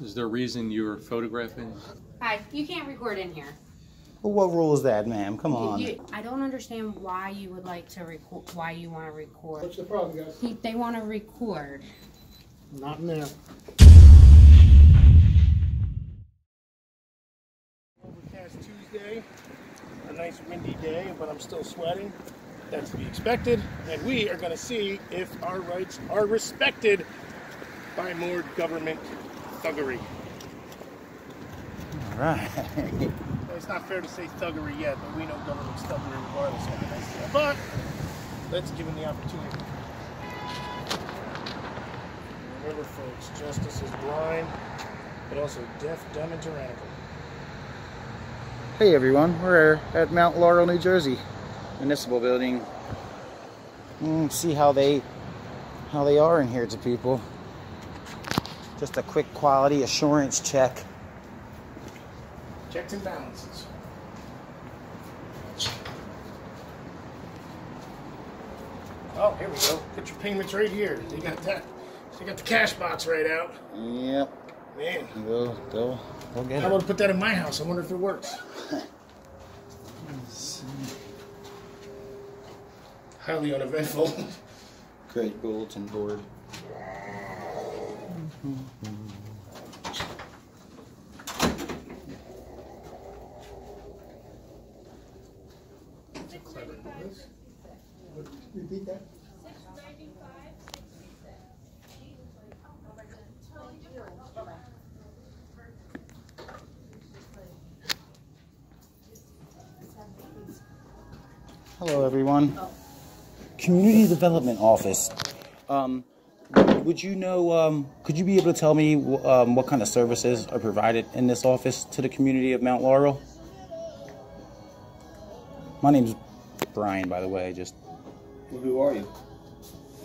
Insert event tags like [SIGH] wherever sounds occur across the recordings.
Is there a reason you're photographing? Hi, you can't record in here. Well, what rule is that, ma'am? Come You- on. you- I don't understand why you would like to record, why you want to record. What's the problem, guys? He- They want to record. Not now. Overcast Tuesday, a nice windy day, but I'm still sweating. That's to be expected. And we are going to see if our rights are respected by more government thuggery. All right. It's not fair to say thuggery yet, but we know government's thuggery regardless of it. But let's give them the opportunity. Remember, folks, justice is blind, but also deaf, dumb, and tyrannical. hey, everyone. We're at Mount Laurel, New Jersey, municipal building. Mm, see how they how they are in here to people. Just a quick quality assurance check. Checks and balances. Oh, here we go. Put your payments right here. They got that. They got the cash box right out. Yep. Man, They'll they'll, they'll get it. about to put that in my house? I wonder if it works. Highly uneventful. [LAUGHS] Great bulletin board. Repeat that. Hello, everyone. Community Development Office. Um, would you know? Um, could you be able to tell me um, what kind of services are provided in this office to the community of Mount Laurel? My name's Brian, by the way. Just Who are you?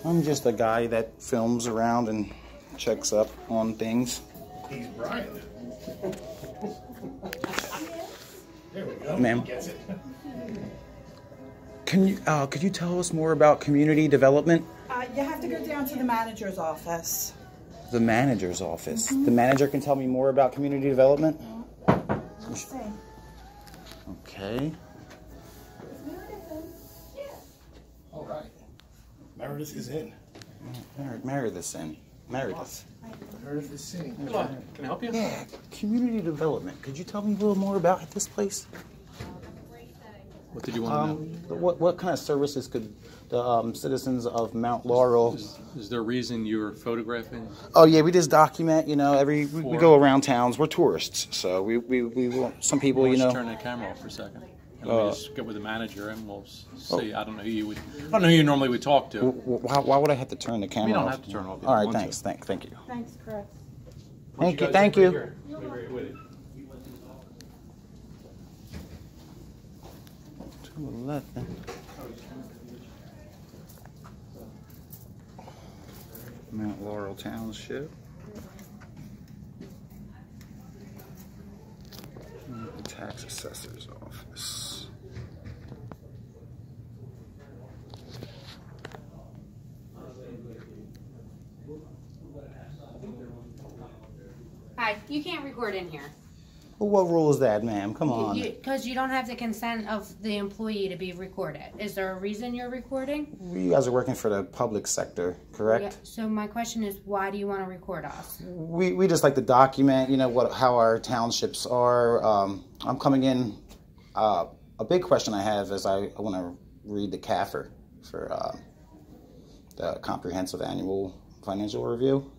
I'm just a guy that films around and checks up on things. He's Brian. [LAUGHS] There we go. Ma'am. [LAUGHS] He gets it. Can you uh, could you tell us more about community development? Uh, you have to go down to the manager's office. The manager's office. The manager can tell me more about community development. Okay. All right. Meredith is in. Mer- Meredith in. Meredith. Meredith is sitting. Come on, can I help you? Yeah, community development. Could you tell me a little more about this place? What did you want Um, what what kind of services could the um, citizens of Mount Laurel? to know? Is, is there a reason you're photographing? Oh yeah, we just document. You know, every we, we go around towns. We're tourists, so we we, we want some people. Why You know, turn the camera off for a second. And Uh, let me just get with the manager and we'll s- see. I don't know who you would. I don't know who you normally would talk to. W- w- why, why would I have to turn the camera We don't off? have to turn off if All you right, want to. thanks. Thank thank you. Thanks, Chris. Thank you. Thank you. Two eleven. Mount Laurel Township. The tax assessor's office. Hi, you can't record in here. Well, what rule is that, ma'am? Come on. Because you, don't have the consent of the employee to be recorded. Is there a reason you're recording? You guys are working for the public sector, correct? Yeah, So my question is, why do you want to record us? We, we just like to document, you know, what how our townships are. Um, I'm coming in. Uh, a big question I have is I, I want to read the CAFR for uh, the comprehensive annual financial review.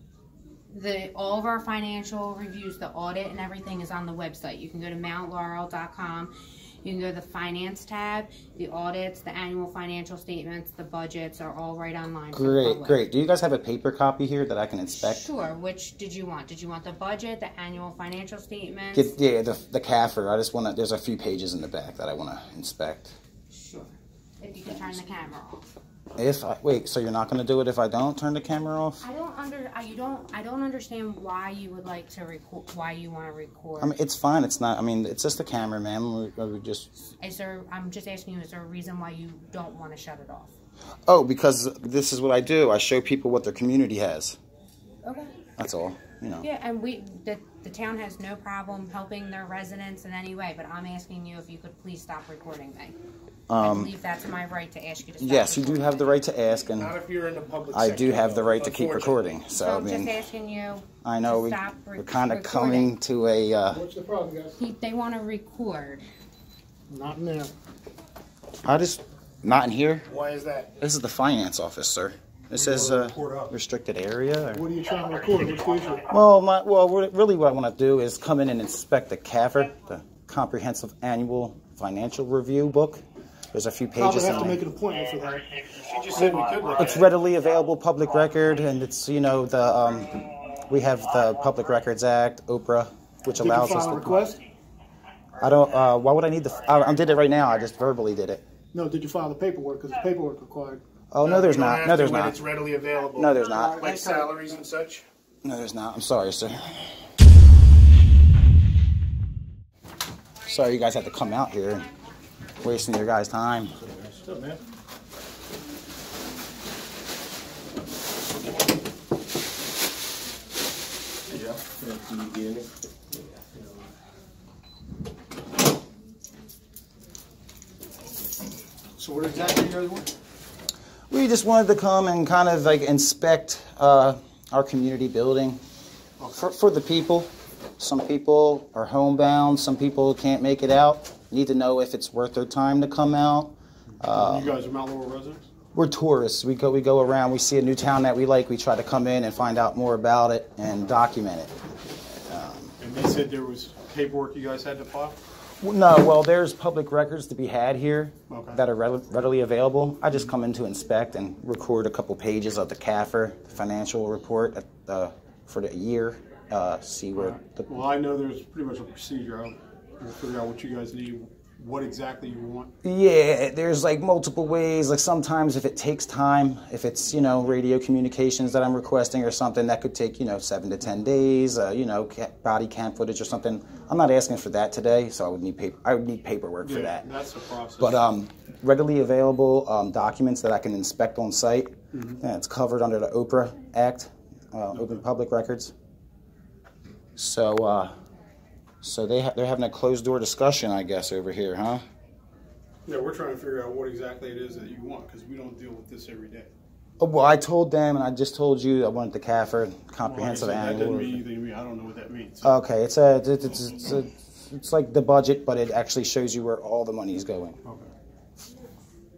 The all of our financial reviews, the audit and everything is on the website. You can go to mountlaurel.com. You can go to the finance tab, the audits, the annual financial statements, the budgets are all right online. Great, great. Do you guys have a paper copy here that I can inspect? Sure. Which did you want? Did you want the budget, the annual financial statements? Get, yeah, the the CAFR. I just want to. There's a few pages in the back that I want to inspect. Sure. If you can turn the camera off. If I wait, so you're not going to do it if I don't turn the camera off? I don't under. I, you don't. I don't understand why you would like to record. Why you want to record? I mean, it's fine. It's not. I mean, it's just a camera, man. We, we just. is there? I'm just asking you. Is there a reason why you don't want to shut it off? Oh, because this is what I do. I show people what their community has. Okay. That's all. you know. Yeah, and we, the, the town has no problem helping their residents in any way, but I'm asking you if you could please stop recording me. I Um, believe that's my right to ask you to stop. yes, you do recording have the right to ask, and Not if you're in the public I sector. do have the right to keep unfortunately. recording. So So I I'm just mean, asking you. I know to we, stop re- we're kind of recording. coming to a. Uh, What's the problem, guys? He, they want to record. Not now. I just not in here. Why is that? This is the finance office, sir. It says uh, restricted area. Or... What are you trying to record? What's the issue? Well, my, well, what- really, what I want to do is come in and inspect the CAFR, the Comprehensive Annual Financial Review book. There's a few Probably pages have in to there. make an appointment for that. She just said we could look It's readily available public record, and it's you know the um, we have the Public Records Act, OPRA, which Did you allows us file a to. request? I don't. Uh, why would I need the? I, I did it right now. I just verbally did it. No, did you file the paperwork? Because the paperwork required. Oh no, there's You don't not. have No, to there's when not. It's readily available. No, there's not. Like salaries and such. No, there's not. I'm sorry, sir. Sorry, you guys had to come out here, wasting your guys' time. What's up, man? Yeah, that's the beginning. So what exactly you guys want? We just wanted to come and kind of like inspect uh, our community building for, for the people. Some people are homebound. Some people can't make it out. Need to know if it's worth their time to come out. you guys are Mount Laurel residents? We're tourists. We go we go around. We see a new town that we like. We try to come in and find out more about it and document it. And they said there was paperwork you guys had to file? No, well, there's public records to be had here Okay. that are readily readily available. I just come in to inspect and record a couple pages of the CAFR, financial report at, uh, for the year. Uh, see where the, Well, I know there's pretty much a procedure. We'll figure out what you guys need, what exactly you want. yeah, there's like multiple ways. Like sometimes if it takes time, if it's you know radio communications that I'm requesting or something, that could take you know seven to ten days. Uh, you know, body cam footage or something. I'm not asking for that today, so I would need paper. I would need paperwork for that. That's the process. But um, readily available um, documents that I can inspect on site. Yeah, it's covered under the OPRA Act, uh, Open Public Records. So, uh, so they ha- they're having a closed door discussion, I guess, over here, huh? Yeah, we're trying to figure out what exactly it is that you want, because we don't deal with this every day. Oh, well, I told them, and I just told you I wanted the CAFR Well, comprehensive like I said, That annual. doesn't mean anything to me. I don't know what that means. Okay, it's a it's, it's, it's, a, it's like the budget, but it actually shows you where all the money is going. Okay.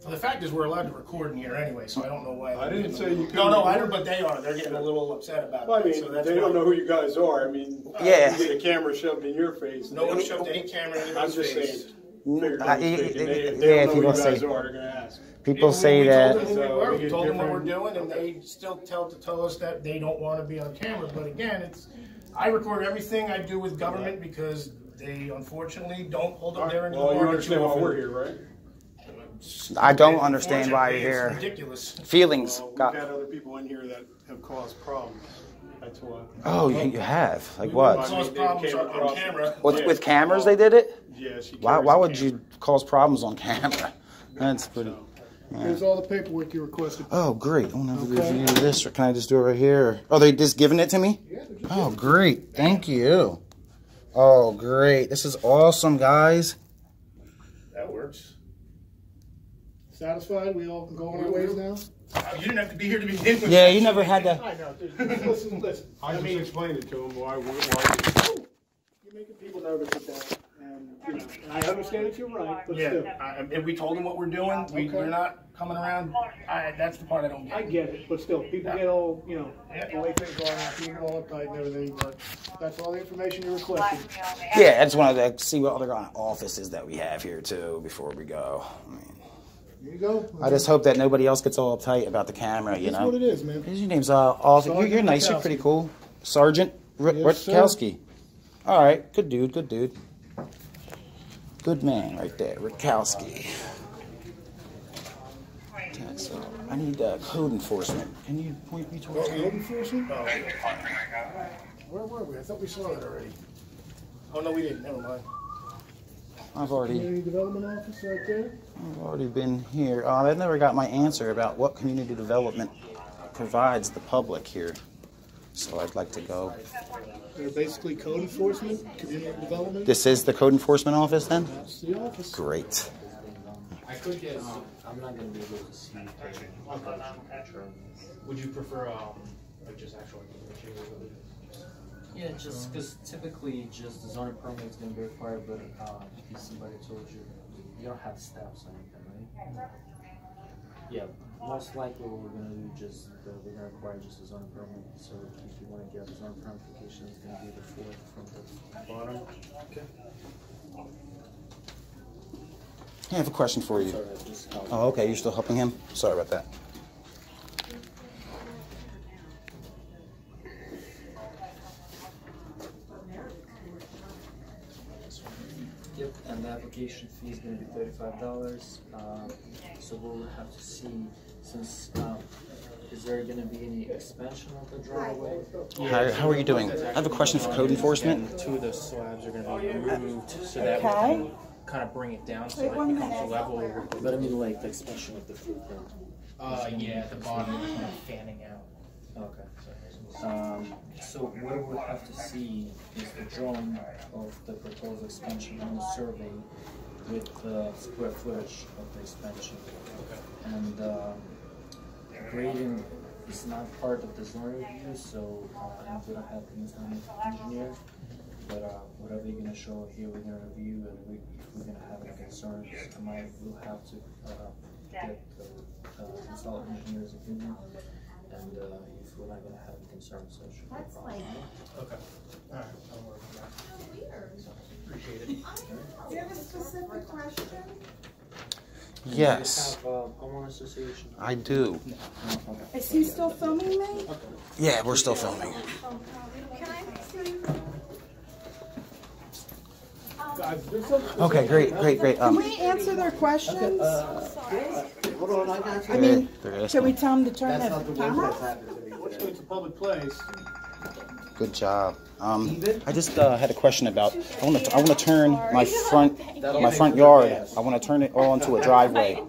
Well, the fact is, we're allowed to record in here anyway, so I don't know why. I didn't say you couldn't No, no, I record. don't, but they are. They're getting a little upset about Well, I it. mean, so that's they why- don't know who you guys are. I mean, Yeah. you get a camera shoved in your face. No one shoved any camera in I'm anybody's just face. saying. Figured uh, I- by mistake, and they, if yeah, don't know people who you guys say- are, they're gonna ask. People We- say we that. told them who we were. we We told them what we're doing, and they still tell to tell us that they don't want to be on camera. But again, it's I record everything I do with government because they unfortunately don't hold up their end of the Well, you bargain understand why often. we're here, right? I don't understand why you're here. Ridiculous. Feelings. Well, we've got- had other people in here that have caused problems. That's why. Oh, you, you have? Like We what? wouldn't Cause mean, they problems on, on camera. With, Yeah. with cameras they did it? Yeah, she Why, why would camera. you cause problems on camera? That's pretty. Here's all the paperwork you requested. Oh, great. I want to Okay. review this, or can I just do it right here? Oh, they just giving it to me? Yeah, Oh, great. Thank you. Oh, great. This is awesome, guys. That works. Satisfied? We all can go on our ways now? Uh, you didn't have to be here to begin with. Yeah, you never had to. I know. Just [LAUGHS] listen, listen. I I just mean, explained it to him why, why. you're making people nervous with that, and you know, and I understand that you're right, but still, Yeah, I, and we told them what we're doing. We, Okay. we're not coming around. I, that's the part I don't get. I get. get it. But still, people get all you know Yeah. the way things are now. People get all uptight and everything. But that's all the information you requested. Yeah, I just wanted to see what other offices that we have here, too, before we go. I mean, Here you go. I just hope that nobody else gets all uptight about the camera, you That's know? what it is, man. Your name's uh, Austin. You're, you're Sergeant nice. You're pretty cool. Sergeant R- Yes. Rutkowski. All right, good dude. Good dude. Good man, right there, Rutkowski. That's, uh, I need uh, code enforcement. Can you point me towards? Code enforcement? Oh. Where were we? I thought we saw that already. Oh no, we didn't. Never mind. I've already, Community Development Office right there. I've already been here. Uh, I never got my answer about what community development provides the public here. So I'd like to go. They're basically code enforcement, community development. This is the code enforcement office then? That's the office. Great. I could get, um, I'm not gonna be able to see. Would you prefer, um, like just actual information? Yeah, just, cause typically just the zoning permit is gonna be required, but, uh, if somebody told you, you don't have steps or anything, right? Yeah, most likely what we're gonna do just, uh, we're gonna require just a zoning permit, so if you wanna get a zoning permit application, it's gonna be the fourth from the bottom. Okay. I have a question for you. Sorry, I just, Oh, okay. You're still helping him? Sorry about that. Application fee is gonna be thirty-five dollars, um, so we'll have to see, since, um, is there gonna be any expansion of the driveway? How, how are you doing? I have a question for code enforcement. And two of those slabs are gonna be removed, so that we can kind of bring it down, so Wait it becomes minute. level. But I mean, like, the expansion of the footprint. Uh, yeah, the bottom is kind of fanning out. Okay. Um, so what we have to see is the drawing of the proposed expansion on the survey with the square footage of the expansion. And, um, grading is not part of the zoning review, so, uh, we don't have an zoning engineer. But, uh, whatever you're gonna show here, we're gonna review, and we, if we're gonna have any concerns, I might, we'll have to, uh, get the, uh, consultant engineer's opinion. And, uh, if we're not gonna have any concerns, so it should be a problem. Okay. All right. I'll work on that. Appreciate it. Do you have a specific question? Yes, Have, uh, homeowner association? I do. Is he still filming me? Yeah, we're still filming. Okay, great, great, great. Can Um, we answer their questions? Hold on, I got I mean, should we tell him to turn That's not the the way camera that's off? happening to me today. it's a public place? Good job. Um, I just uh, had a question about. I want to. I want to turn my front, my front yard. I want to turn it all into a driveway.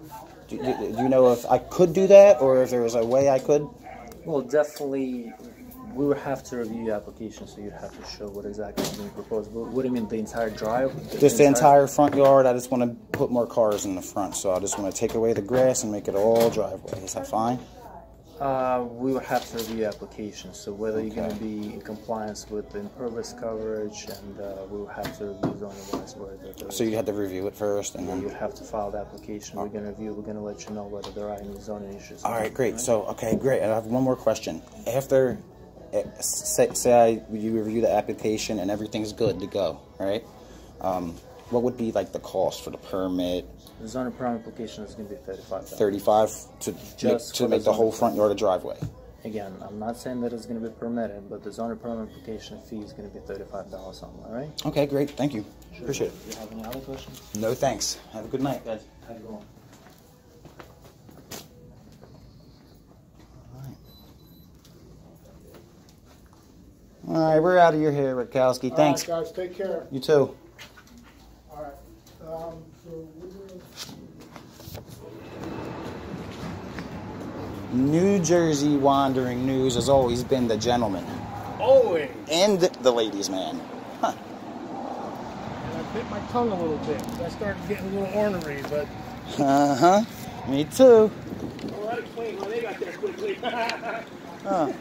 Do, do, do you know if I could do that, or if there was a way I could? Well, definitely, we would have to review your application, so you'd have to show what exactly is being proposed. What, what do you mean, the entire drive? Just the entire front yard. I just want to put more cars in the front, so I just want to take away the grass and make it all driveway. Is that fine? Uh, we would have to review your application, so whether you're gonna be in compliance with the impervious coverage, and, uh, we will have to review zoning wise where the. So you had to review it first, and then. you'd have to file the application, we're gonna review, we're gonna let you know whether there are any zoning issues. All right, great. So, okay, great. And I have one more question. After, say, say I you review the application and everything's good to go, right? Um, what would be like the cost for the permit? The zoning permit application is gonna be thirty-five. Thirty-five to Just make, to make the whole front yard a driveway. Again, I'm not saying that it's gonna be permitted, but the zoning permit application fee is gonna be thirty-five dollars something, all right? Okay, great. Thank you. Appreciate it. Do you have any other questions? No thanks. Have a good night, guys. Have a good one. All right, we're out of your hair, Rakowski. Thanks. Right, guys, take care. You too. All right. Um, so gonna- New Jersey Wandering News has always been the gentleman Always. and the ladies' man. Huh. And I bit my tongue a little bit. I started getting a little ornery, but Uh huh. Me too. well, that explains why they got there quickly. [LAUGHS] Oh.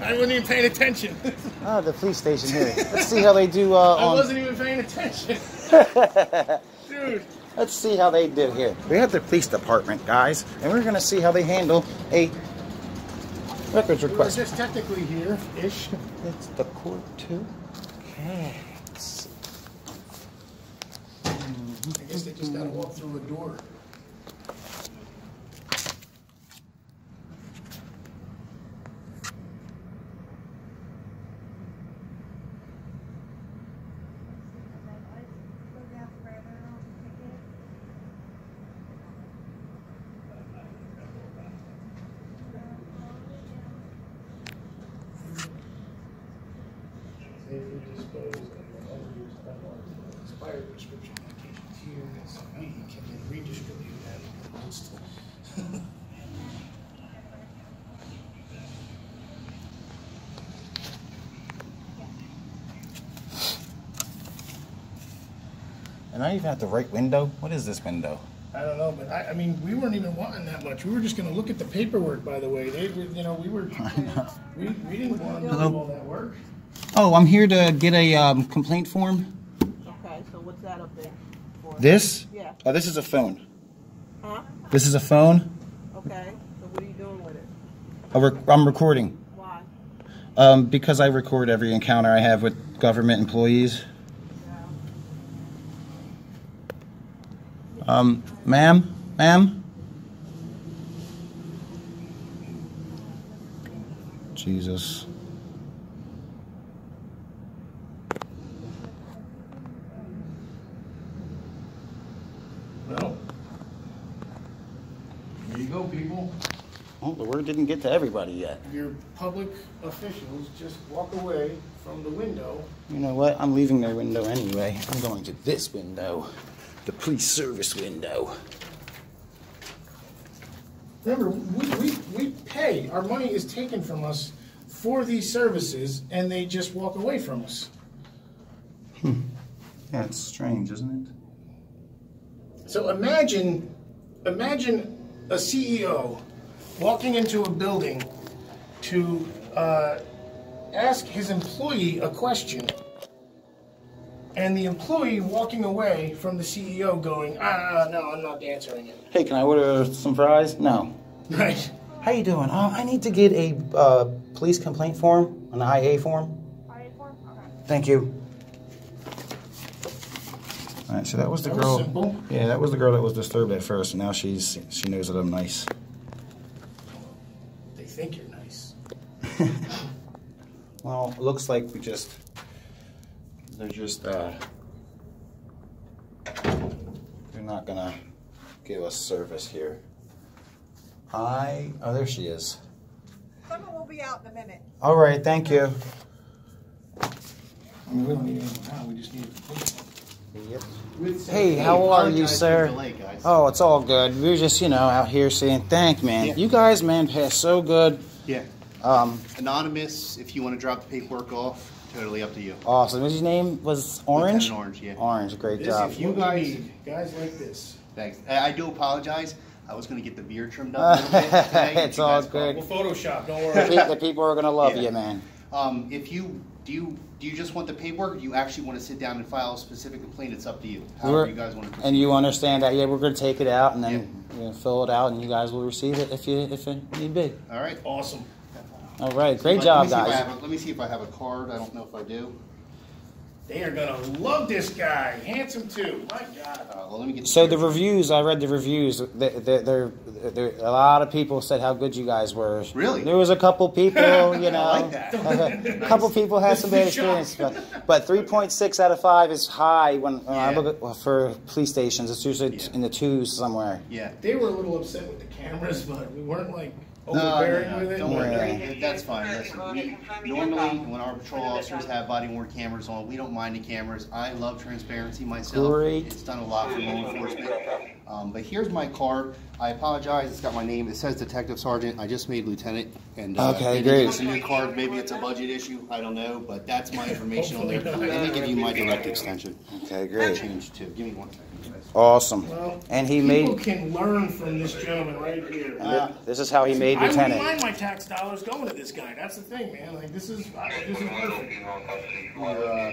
I wasn't even paying attention. Oh, [LAUGHS] the police station here. Let's see how they do uh, [LAUGHS] I on. wasn't even paying attention. [LAUGHS] Dude. Let's see how they do here. We have the police department, guys, and we're gonna see how they handle a records request. just technically here, ish. It's the court too. Okay. I guess they just gotta walk through a door. safely dispose of the unused unwanted expired prescription medications here in Pennsylvania can then redistribute that amongst And I even have the right window. What is this window? I don't know, but I, I, mean, we weren't even wanting that much. We were just going to look at the paperwork. By the way, they, you know, we were, [LAUGHS] we, we didn't want to do all that work. Oh, I'm here to get a um, complaint form. Okay, so what's that up there for? This? Yeah. Oh, this is a phone. Huh? This is a phone. Okay, so what are you doing with it? Rec- I'm recording. Why? Um, because I record every encounter I have with government employees. Um, ma'am? Ma'am? Jesus. Well, there you go, people. Oh, the word didn't get to everybody yet. Your public officials just walk away from the window. You know what? I'm leaving their window anyway. I'm going to this window. The police service window. Remember, we, we, we pay, our money is taken from us for these services, and they just walk away from us. Hmm. Yeah, it's strange, isn't it? So imagine, imagine a CEO walking into a building to uh, ask his employee a question, and the employee walking away from the CEO going, "Ah, no, I'm not answering it." Hey, can I order some fries? No. Right? How you doing? Um, I need to get a uh, police complaint form, an IA form. IA form? Okay. Thank you. All right, so that was the That was girl. simple. Yeah, that was the girl that was disturbed at first, and now she's she knows that I'm nice. They think you're nice. Well, it looks like we just they're just uh they're not gonna give us service here. I oh there she is. Someone will be out in a minute. All right, thank you. I mean, we don't need anything now. We just need. Hey, how are you, sir? delay. Oh, it's all good. We are just, you know, out here saying thank, man. Yeah. You guys, man, pass so good. Yeah. Um, Anonymous, if you want to drop the paperwork off, totally up to you. awesome. What's his name? Was Orange? Lieutenant Orange, yeah. Orange, great This job. is what guys- Guys like this. Thanks. I, I do apologize. I was going to get the beard trimmed up a little bit [LAUGHS] today. It's You all guys good. We'll Photoshop. Don't The, worry. pe- the people are gonna love Yeah. you, man. Um, if you do, you do you just want the paperwork? Or do you actually want to sit down and file a specific complaint? It's up to you. However We're- you guys want to. And you understand that? Yeah, we're gonna take it out and then you know, fill it out, and you guys will receive it if you if it need be. All right. Awesome. All right, great Let- job, let me see if I guys. a- let me see if I have a card. I don't know if I do. They are gonna love this guy. Handsome too. My God. Uh, well, let me get. So the reviews, I read the reviews. There, there, there, there, a lot of people said how good you guys were. Really? There was a couple people, [LAUGHS] you know. I like that. [LAUGHS] a couple people had some bad experience, but but three point six out of five is high when, when I look at well, for police stations. It's usually Yeah. in the twos somewhere. Yeah. They were a little upset with the cameras, but we weren't like No, no, overbearing no, with it. don't worry. Yeah. That- That's fine. Listen, we, normally, when our patrol officers have body worn cameras on, we don't mind the cameras. I love transparency myself. Great. It's done a lot for law enforcement. Um, but here's my card. I apologize. It's got my name. It says Detective Sergeant. I just made Lieutenant. And uh, Okay, maybe great. It's a new card. Maybe it's a budget issue. I don't know. But that's my information on there. Let me give you my direct extension. Okay, great, Change too. Give me one second. Guys. awesome. Well, And he people made. can learn from this gentleman right here. th- This is how he made I wouldn't mind my tax dollars going to this guy. That's the thing, man. Like this is I- this is perfect. Uh,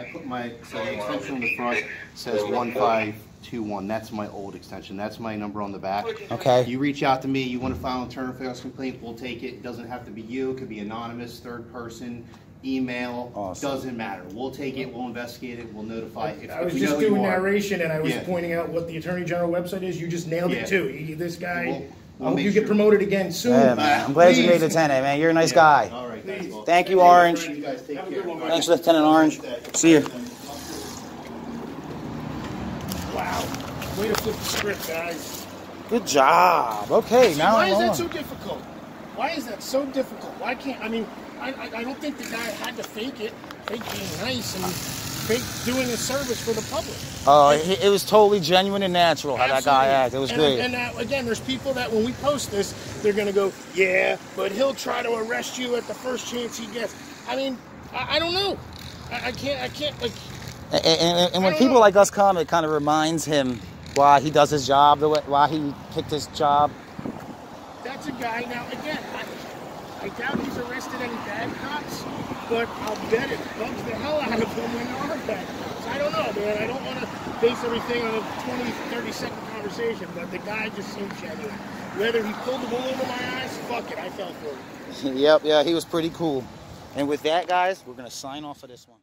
I put my, so the extension on the front says one five two one, that's my old extension, that's my number on the back. Okay. You reach out to me, you wanna file an internal affairs complaint, we'll take it, it doesn't have to be you, it could be anonymous, third person, email, Awesome. doesn't matter, we'll take it, we'll investigate it, we'll notify. if- I was we just doing narration and I was Yeah. pointing out what the Attorney General website is. You just nailed Yeah. it too. You- This guy, We'll- we'll I hope make you get promoted again soon. Yeah, man. I'm glad you made Please. lieutenant, man. You're a nice Yeah. guy. All right, guys, well, Thank you, Orange. You guys take care. Thanks, Lieutenant Orange. See you. Wow. Way to flip the script, guys. Good job. Okay, now Why I'm is that so difficult? Why is that so difficult? Why can't I mean? I, I, I don't think the guy had to fake it, fake being nice, and fake doing a service for the public. Oh, it, it was totally genuine and natural how that guy acted. It was and, great. And now, again, there's people that when we post this, they're going to go, yeah, but he'll try to arrest you at the first chance he gets. I mean, I, I don't know. I, I can't. I can't like. And, and, and when people like us come, it kind of reminds him why he does his job, the way, why he picked his job. That's a guy. Now again, I, I doubt he's arrested any bad cops, but I'll bet it bugs the hell out of him when there are bad cops. I don't know, man. I don't want to base everything on a 20, 30 second conversation, but the guy just seemed genuine. Whether he pulled the wool over my eyes, fuck it, I fell for it. [LAUGHS] yep, yeah, he was pretty cool. And with that, guys, we're going to sign off of this one.